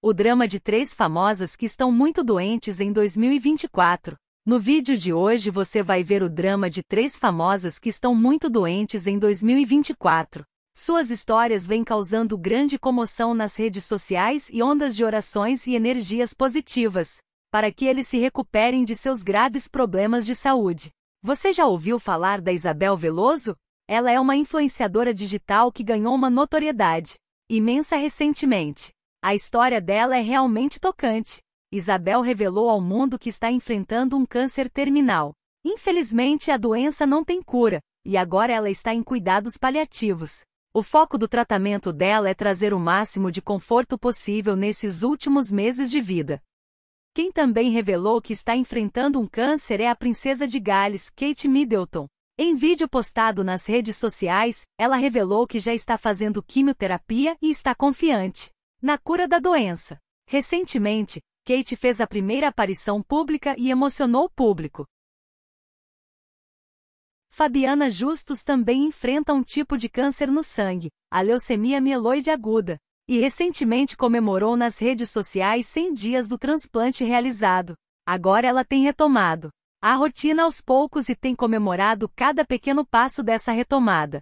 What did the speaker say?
O drama de três famosas que estão muito doentes em 2024. No vídeo de hoje você vai ver o drama de três famosas que estão muito doentes em 2024. Suas histórias vêm causando grande comoção nas redes sociais e ondas de orações e energias positivas, para que eles se recuperem de seus graves problemas de saúde. Você já ouviu falar da Isabel Veloso? Ela é uma influenciadora digital que ganhou uma notoriedade imensa recentemente. A história dela é realmente tocante. Isabel revelou ao mundo que está enfrentando um câncer terminal. Infelizmente, a doença não tem cura, e agora ela está em cuidados paliativos. O foco do tratamento dela é trazer o máximo de conforto possível nesses últimos meses de vida. Quem também revelou que está enfrentando um câncer é a princesa de Gales, Kate Middleton. Em vídeo postado nas redes sociais, ela revelou que já está fazendo quimioterapia e está confiante na cura da doença. Recentemente, Kate fez a primeira aparição pública e emocionou o público. Fabiana Justus também enfrenta um tipo de câncer no sangue, a leucemia mieloide aguda, e recentemente comemorou nas redes sociais 100 dias do transplante realizado. Agora ela tem retomado a rotina aos poucos e tem comemorado cada pequeno passo dessa retomada.